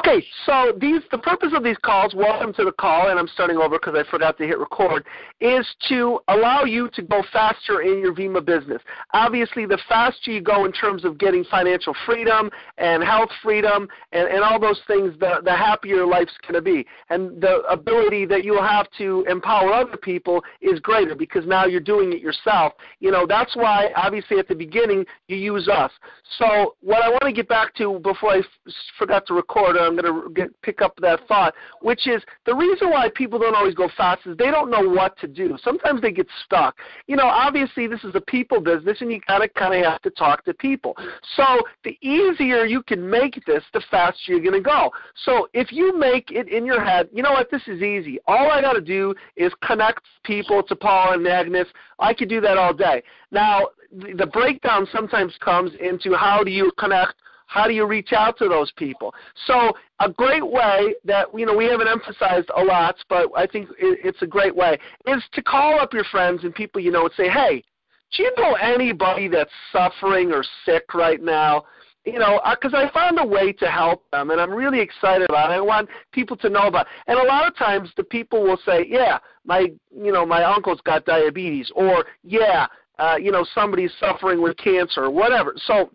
Okay, so these the purpose of these calls, welcome to the call, and I'm starting over because I forgot to hit record, is to allow you to go faster in your Vemma business. Obviously, the faster you go in terms of getting financial freedom and health freedom and, and all those things, the, the happier life's going to be. And the ability that you'll have to empower other people is greater because now you're doing it yourself. You know, that's why, obviously, at the beginning, you use us. So, what I want to get back to before I f- forgot to record, uh, I'm going to pick up that thought, which is the reason why people don't always go fast is they don't know what to do. Sometimes they get stuck. You know, obviously this is a people business, and you kind of kind of have to talk to people. So the easier you can make this, the faster you're going to go. So if you make it in your head, you know what, this is easy. All I got to do is connect people to Paul and Agnes. I could do that all day. Now, the breakdown sometimes comes into how do you connect how do you reach out to those people? So a great way that you know we haven't emphasized a lot, but I think it's a great way is to call up your friends and people you know and say, "Hey, do you know anybody that's suffering or sick right now?" you know, because I found a way to help them, and I'm really excited about it. I want people to know about. It. And a lot of times, the people will say, "Yeah, my, you know, my uncle's got diabetes," or "Yeah, uh, you know, somebody's suffering with cancer," or whatever. So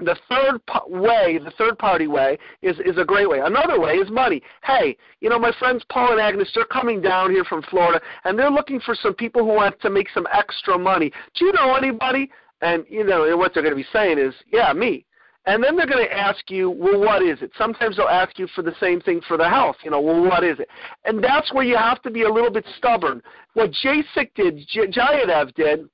the third way, the third party way, is is a great way. Another way is money. Hey, you know my friends Paul and Agnes, they're coming down here from Florida, and they're looking for some people who want to make some extra money. Do you know anybody? And you know what they're going to be saying is, yeah, me. And then they're going to ask you, well, what is it? Sometimes they'll ask you for the same thing for the house. You know, well, what is it? And that's where you have to be a little bit stubborn. What Jasik did, J- Jayadev did,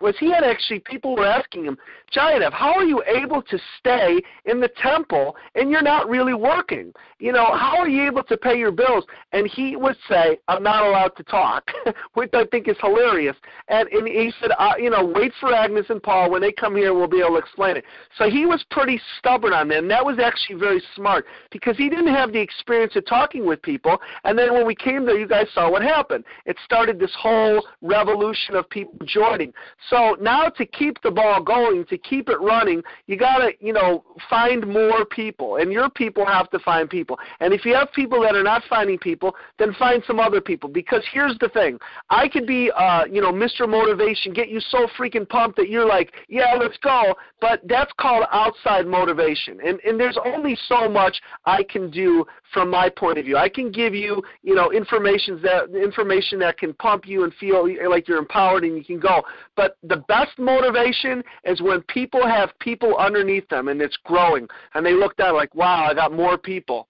was he had actually people were asking him, Jayadev, how are you able to stay in the temple and you're not really working? You know, how are you able to pay your bills? And he would say, I'm not allowed to talk, which I think is hilarious. And, and he said, uh, you know, wait for Agnes and Paul. When they come here, we'll be able to explain it. So he was pretty stubborn on that, and that was actually very smart because he didn't have the experience of talking with people. And then when we came there, you guys saw what happened. It started this whole revolution of people joining. So now to keep the ball going, to keep it running, you got to, you know, find more people, and your people have to find people. And if you have people that are not finding people, then find some other people. Because here's the thing: I could be, uh, you know, Mr. Motivation, get you so freaking pumped that you're like, yeah, let's go. But that's called outside motivation, and and there's only so much I can do from my point of view. I can give you, you know, information that information that can pump you and feel like you're empowered and you can go. But the best motivation is when people have people underneath them and it's growing. And they look down like, wow, I got more people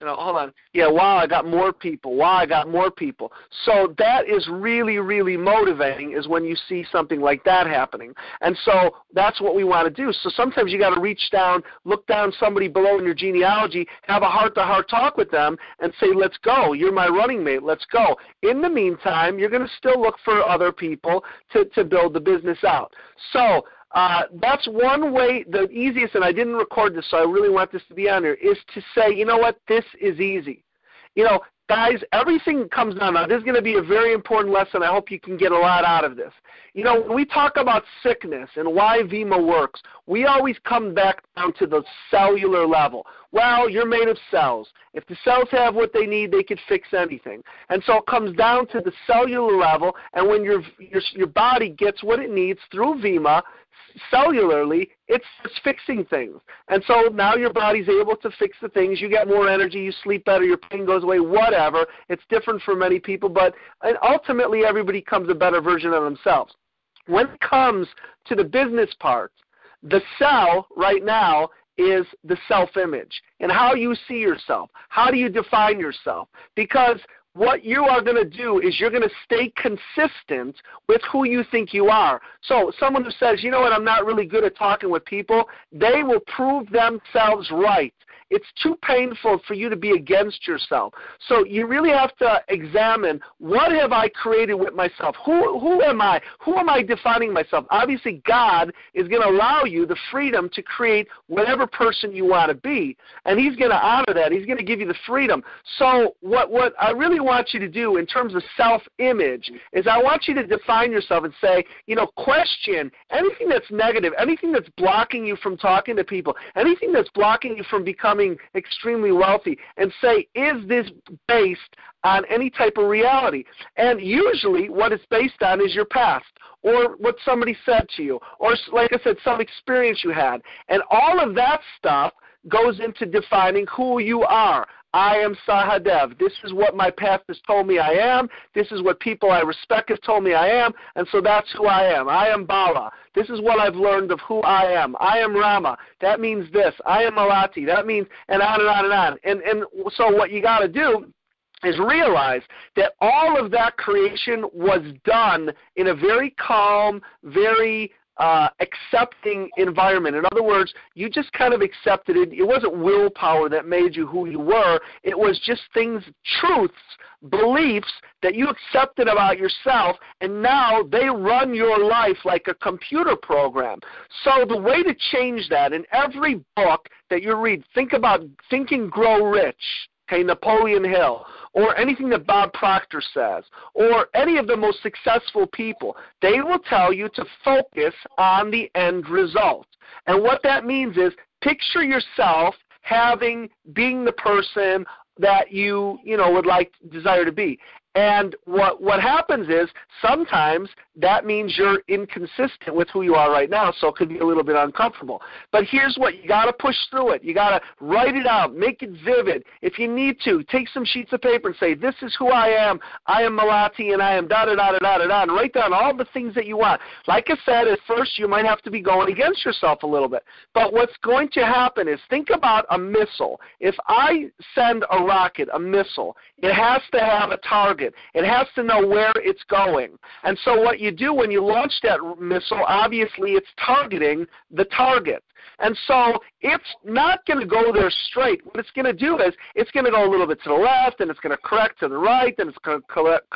you know, hold on. Yeah, wow, I got more people. Wow, I got more people. So that is really, really motivating is when you see something like that happening. And so that's what we want to do. So sometimes you got to reach down, look down somebody below in your genealogy, have a heart-to-heart talk with them, and say, let's go. You're my running mate. Let's go. In the meantime, you're going to still look for other people to, to build the business out. So uh, that's one way, the easiest, and I didn't record this, so I really want this to be on here, is to say, you know what, this is easy. You know, guys, everything comes down. Now, this is going to be a very important lesson. I hope you can get a lot out of this. You know, when we talk about sickness and why Vemma works, we always come back down to the cellular level. Well, you're made of cells. If the cells have what they need, they can fix anything. And so it comes down to the cellular level, and when your your, your body gets what it needs through Vemma, cellularly, it's just fixing things. And so now your body's able to fix the things. You get more energy, you sleep better, your pain goes away, whatever. It's different for many people, but and ultimately everybody becomes a better version of themselves. When it comes to the business part, the cell right now is the self image and how you see yourself. How do you define yourself? Because what you are going to do is you're going to stay consistent with who you think you are. So, someone who says, you know what, I'm not really good at talking with people, they will prove themselves right. It's too painful for you to be against yourself. So you really have to examine what have I created with myself? Who who am I? Who am I defining myself? Obviously God is going to allow you the freedom to create whatever person you want to be, and he's going to honor that. He's going to give you the freedom. So what what I really want you to do in terms of self-image is I want you to define yourself and say, you know, question anything that's negative, anything that's blocking you from talking to people, anything that's blocking you from becoming becoming extremely wealthy and say, is this based on any type of reality? And usually what it's based on is your past or what somebody said to you or, like I said, some experience you had. And all of that stuff goes into defining who you are. I am Sahadev. This is what my past has told me I am. This is what people I respect have told me I am, and so that's who I am. I am Bala. This is what I've learned of who I am. I am Rama. That means this. I am Malati. That means, and on and on and on. And and so what you got to do is realize that all of that creation was done in a very calm, very uh, accepting environment. In other words, you just kind of accepted it. It wasn't willpower that made you who you were. It was just things, truths, beliefs that you accepted about yourself, and now they run your life like a computer program. So the way to change that, in every book that you read, think about Think and Grow Rich okay, Napoleon Hill, or anything that Bob Proctor says, or any of the most successful people, they will tell you to focus on the end result. And what that means is picture yourself having being the person that you you know would like desire to be and what what happens is sometimes that means you're inconsistent with who you are right now, so it could be a little bit uncomfortable. But here's what you got to push through it. You got to write it out, make it vivid. If you need to, take some sheets of paper and say, "This is who I am. I am Malati, and I am da da da da da da." And write down all the things that you want. Like I said, at first you might have to be going against yourself a little bit. But what's going to happen is think about a missile. If I send a rocket, a missile, it has to have a target target. It has to know where it's going. And so what you do when you launch that missile, obviously it's targeting the target. And so it's not going to go there straight. What it's going to do is it's going to go a little bit to the left, and it's going to correct to the right, and it's going to correct,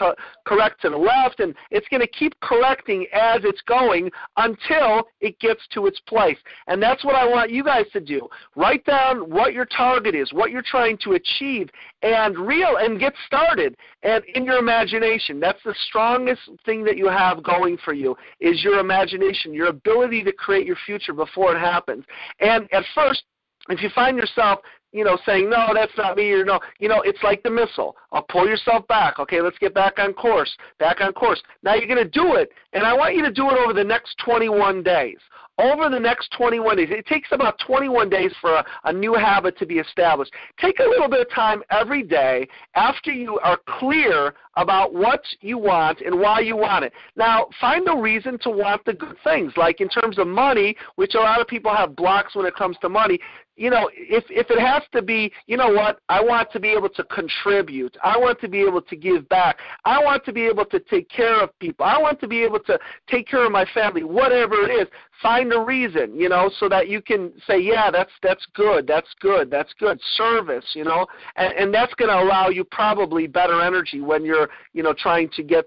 correct to the left, and it's going to keep correcting as it's going until it gets to its place. And that's what I want you guys to do. Write down what your target is, what you're trying to achieve, and real and get started. And in your imagination, that's the strongest thing that you have going for you is your imagination, your ability to create your future before it happens. And at first, if you find yourself you know, saying, no, that's not me, or no, you know, it's like the missile. I'll pull yourself back. Okay, let's get back on course. Back on course. Now you're going to do it, and I want you to do it over the next 21 days over the next 21 days. It takes about 21 days for a, a, new habit to be established. Take a little bit of time every day after you are clear about what you want and why you want it. Now, find a reason to want the good things, like in terms of money, which a lot of people have blocks when it comes to money you know, if if it has to be, you know what, I want to be able to contribute. I want to be able to give back. I want to be able to take care of people. I want to be able to take care of my family. Whatever it is, find a reason, you know, so that you can say, yeah, that's that's good. That's good. That's good. Service, you know, and and that's going to allow you probably better energy when you're, you know, trying to get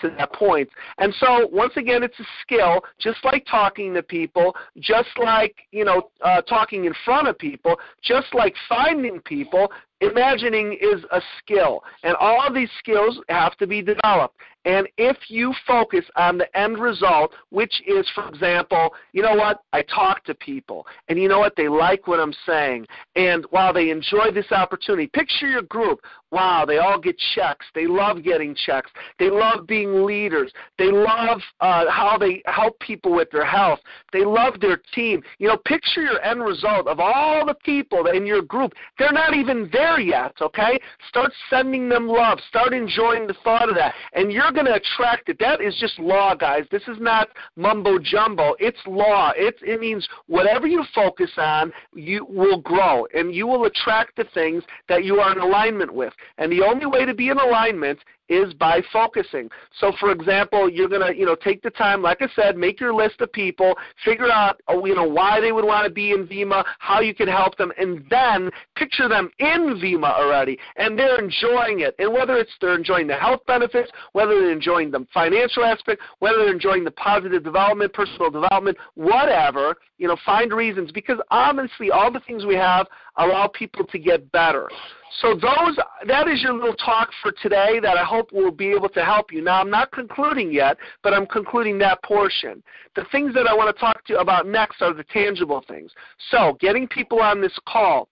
to that point. And so once again, it's a skill, just like talking to people, just like you know uh, talking in front of people, just like finding people. Imagining is a skill, and all of these skills have to be developed. And if you focus on the end result, which is, for example, you know what? I talk to people, and you know what? They like what I'm saying. And while they enjoy this opportunity, picture your group. Wow, they all get checks. They love getting checks. They love being leaders. They love uh, how they help people with their health. They love their team. You know, picture your end result of all the people in your group. They're not even there yet, okay? Start sending them love. Start enjoying the thought of that. And you're going to attract it. That is just law, guys. This is not mumbo jumbo. It's law. It, it means whatever you focus on, you will grow, and you will attract the things that you are in alignment with. And the only way to be in alignment is by focusing. So, for example, you're going to, you know, take the time, like I said, make your list of people, figure out, oh, you know, why they would want to be in Vemma, how you can help them, and then picture them in Vemma already, and they're enjoying it. And whether it's they're enjoying the health benefits, whether they're enjoying the financial aspect, whether they're enjoying the positive development, personal development, whatever, you know, find reasons because honestly, all the things we have allow people to get better. So those that is your little talk for today that I hope will be able to help you. Now I'm not concluding yet, but I'm concluding that portion. The things that I want to talk to you about next are the tangible things. So getting people on this call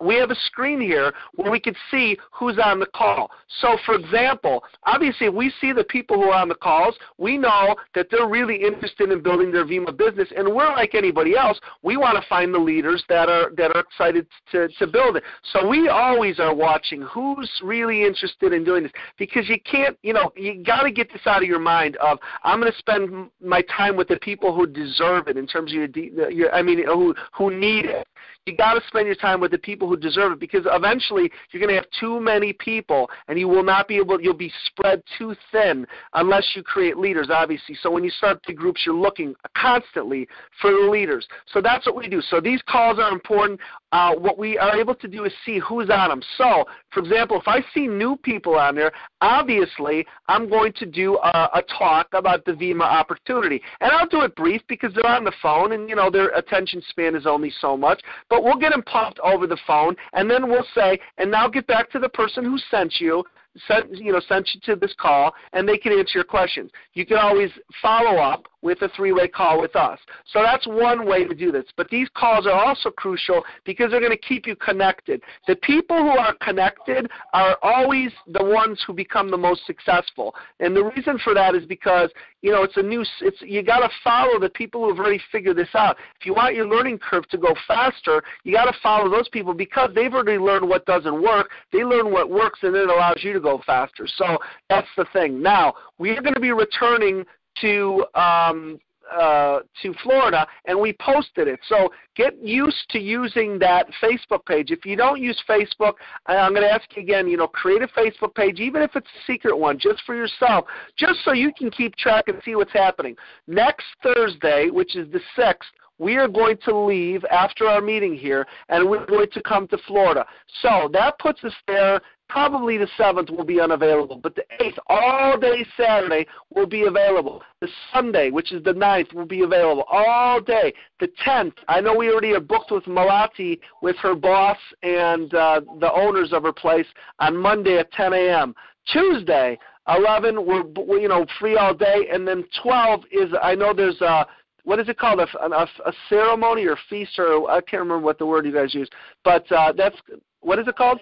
we have a screen here where we can see who's on the call. So, for example, obviously, we see the people who are on the calls, we know that they're really interested in building their Vemma business, and we're like anybody else. We want to find the leaders that are that are excited to to build it. So we always are watching who's really interested in doing this because you can't, you know, you got to get this out of your mind. Of I'm going to spend my time with the people who deserve it in terms of your, your I mean, who who need it you got to spend your time with the people who deserve it because eventually you're going to have too many people and you will not be able you'll be spread too thin unless you create leaders obviously. So when you start the groups you're looking constantly for the leaders. So that's what we do. So these calls are important uh, what we are able to do is see who's on them so for example if i see new people on there obviously i'm going to do a, a talk about the vemma opportunity. And i'll do it brief because they're on the phone and you know their attention span is only so much. But but we'll get them pumped over the phone, and then we'll say, and now get back to the person who sent you, sent you know sent you to this call, and they can answer your questions. You can always follow up with a three-way call with us. So that's one way to do this. But these calls are also crucial because they're going to keep you connected. The people who are connected are always the ones who become the most successful. And the reason for that is because, you know, it's a new it's you got to follow the people who have already figured this out. If you want your learning curve to go faster, you got to follow those people because they've already learned what doesn't work. They learn what works and it allows you to go faster. So that's the thing. Now, we are going to be returning to um, uh, to Florida, and we posted it. So get used to using that Facebook page. If you don't use Facebook, I'm going to ask you again. You know, create a Facebook page, even if it's a secret one, just for yourself, just so you can keep track and see what's happening. Next Thursday, which is the sixth. We are going to leave after our meeting here, and we're going to come to Florida. So that puts us there Probably the 7th will be unavailable, but the 8th, all day Saturday, will be available. The Sunday, which is the 9th, will be available all day. The 10th, I know we already are booked with Malati, with her boss and uh, the owners of her place, on Monday at 10 a.m. Tuesday, 11, we're, we're you know free all day, and then 12 is I know there's a what is it called a, a, a ceremony or feast or I can't remember what the word you guys use, but uh, that's what is it called?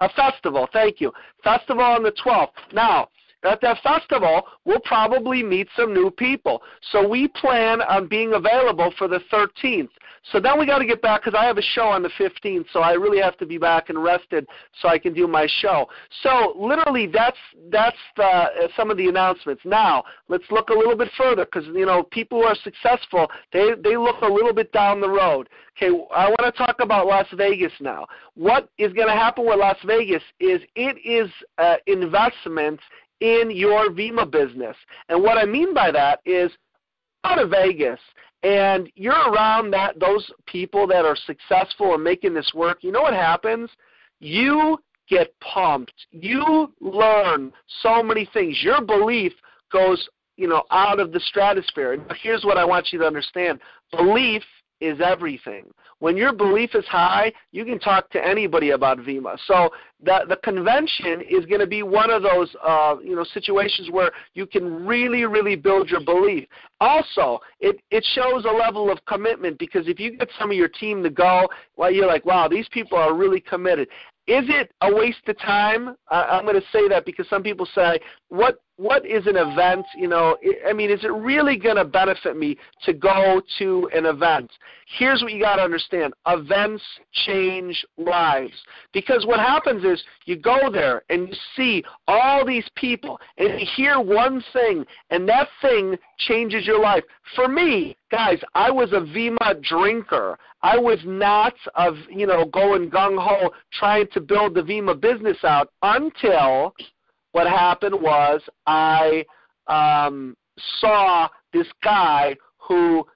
A festival, thank you. Festival on the 12th. Now, at that festival, we'll probably meet some new people. So we plan on being available for the 13th. So then we got to get back because I have a show on the 15th, so I really have to be back and rested so I can do my show. So literally, that's that's the, uh, some of the announcements. Now let's look a little bit further because you know people who are successful they they look a little bit down the road. Okay, I want to talk about Las Vegas now. What is going to happen with Las Vegas is it is uh, investments in your Vemma business. And what I mean by that is out of Vegas and you're around that those people that are successful and making this work, you know what happens? You get pumped. You learn so many things. Your belief goes, you know, out of the stratosphere. And here's what I want you to understand. Belief is everything. When your belief is high, you can talk to anybody about Vemma. So the the convention is going to be one of those uh, you know situations where you can really really build your belief. Also, it it shows a level of commitment because if you get some of your team to go, well, you're like, wow, these people are really committed. Is it a waste of time? I'm going to say that because some people say, what what is an event? You know, I mean, is it really going to benefit me to go to an event? Here's what you got to understand: events change lives. Because what happens is you go there and you see all these people, and you hear one thing, and that thing changes your life. For me, guys, I was a Vemma drinker. I was not of you know going gung ho trying to build the Vemma business out until what happened was I um, saw this guy who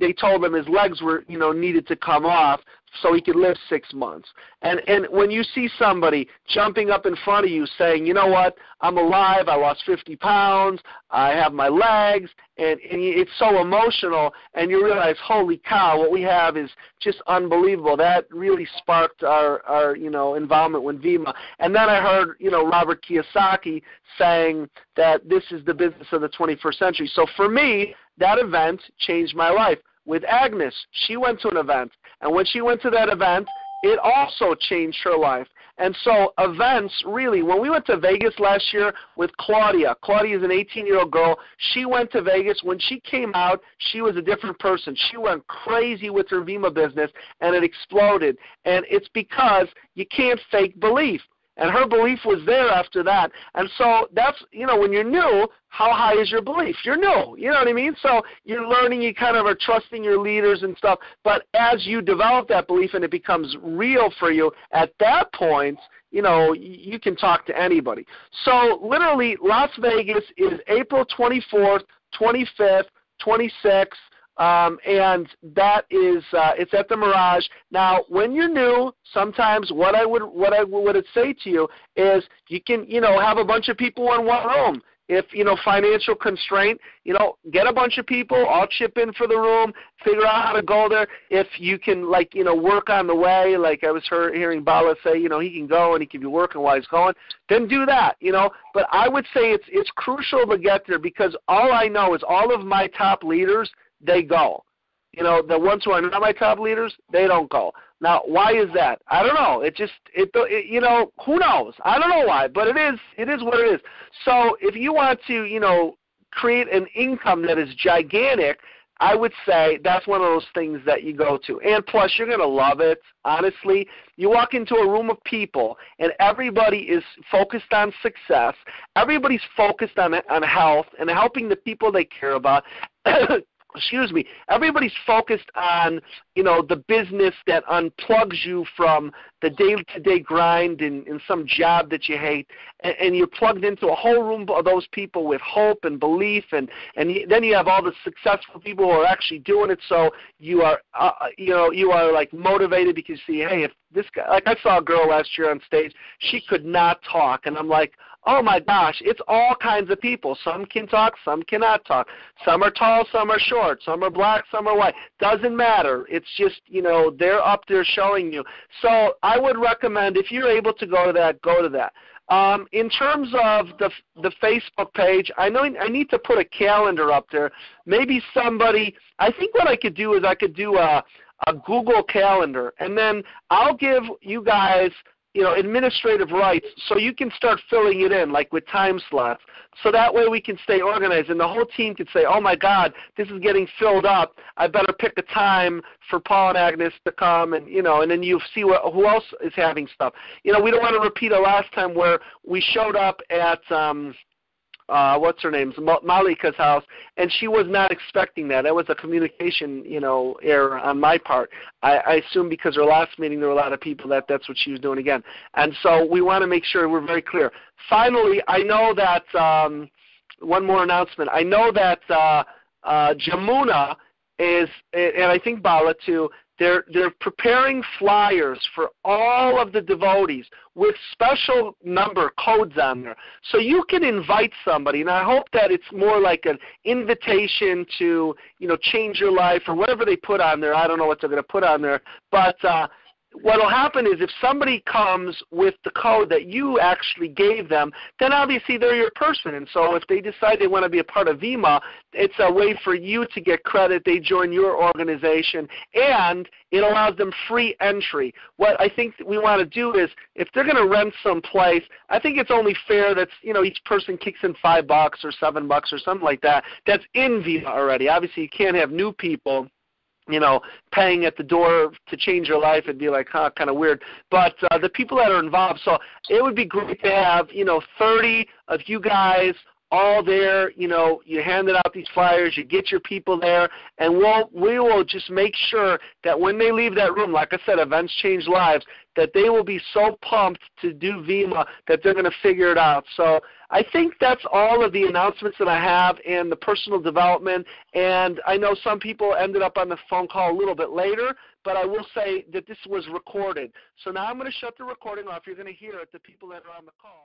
they told him his legs were you know needed to come off so he could live six months. And and when you see somebody jumping up in front of you saying, you know what, I'm alive, I lost 50 pounds, I have my legs, and, and it's so emotional, and you realize, holy cow, what we have is just unbelievable. That really sparked our our you know involvement with Vemma. And then I heard you know Robert Kiyosaki saying that this is the business of the 21st century. So for me, that event changed my life with Agnes. She went to an event, and when she went to that event, it also changed her life. And so events really, when we went to Vegas last year with Claudia, Claudia is an 18-year-old girl. She went to Vegas. When she came out, she was a different person. She went crazy with her Vemma business, and it exploded. And it's because you can't fake belief. And her belief was there after that. And so that's, you know, when you're new, how high is your belief? You're new. You know what I mean? So you're learning, you kind of are trusting your leaders and stuff. But as you develop that belief and it becomes real for you, at that point, you know, you can talk to anybody. So literally, Las Vegas is April 24th, 25th, 26th, um, and that is uh, it's at the Mirage. Now, when you're new, sometimes what I would what I would say to you is you can you know have a bunch of people in one room. If you know financial constraint, you know get a bunch of people. I'll chip in for the room. Figure out how to go there. If you can like you know work on the way, like I was hearing Bala say, you know he can go and he can be working while he's going. Then do that. You know, but I would say it's it's crucial to get there because all I know is all of my top leaders they go. You know, the ones who are not my top leaders, they don't go. Now, why is that? I don't know. It just it, it you know, who knows? I don't know why, but it is it is what it is. So, if you want to, you know, create an income that is gigantic, I would say that's one of those things that you go to. And plus, you're going to love it. Honestly, you walk into a room of people, and everybody is focused on success. Everybody's focused on on health and helping the people they care about. excuse me, everybody's focused on, you know, the business that unplugs you from the day-to-day grind in, in some job that you hate, and, and you're plugged into a whole room of those people with hope and belief, and and then you have all the successful people who are actually doing it. So you are, uh, you know, you are like motivated because you see, hey, if this guy, like I saw a girl last year on stage, she could not talk, and I'm like, oh my gosh, it's all kinds of people. Some can talk, some cannot talk. Some are tall, some are short, some are black, some are white. Doesn't matter. It's just, you know, they're up there showing you. So I would recommend if you're able to go to that, go to that. Um, in terms of the the Facebook page, I know I need to put a calendar up there. Maybe somebody. I think what I could do is I could do a a Google Calendar, and then I'll give you guys you know, administrative rights so you can start filling it in, like with time slots. So that way we can stay organized and the whole team can say, oh my God, this is getting filled up. I better pick a time for Paul and Agnes to come and, you know, and then you see what, who else is having stuff. You know, we don't want to repeat a last time where we showed up at, um, uh, what's her name's Malika's house, and she was not expecting that. That was a communication, you know, error on my part. I, I assume because her last meeting there were a lot of people that that's what she was doing again, and so we want to make sure we're very clear. Finally, I know that um, one more announcement. I know that uh, uh, Jamuna is, and I think Bala too, they're, they're preparing flyers for all of the devotees with special number codes on there. So you can invite somebody, and I hope that it's more like an invitation to, you know, change your life or whatever they put on there. I don't know what they're going to put on there. But uh, what will happen is if somebody comes with the code that you actually gave them, then obviously they're your person. And so if they decide they want to be a part of Vemma, it's a way for you to get credit. They join your organization, and it allows them free entry. What I think we want to do is if they're going to rent some place, I think it's only fair that you know each person kicks in five bucks or seven bucks or something like that. That's in Vemma already. Obviously, you can't have new people you know, paying at the door to change your life, it'd be like, huh, kind of weird. But uh, the people that are involved, so it would be great to have, you know, 30 of you guys all there. You know, you handed out these flyers, you get your people there, and we'll we will just make sure that when they leave that room, like I said, events change lives, that they will be so pumped to do Vemma that they're going to figure it out. So I think that's all of the announcements that I have and the personal development. And I know some people ended up on the phone call a little bit later, but I will say that this was recorded. So now I'm going to shut the recording off. You're going to hear it, the people that are on the call.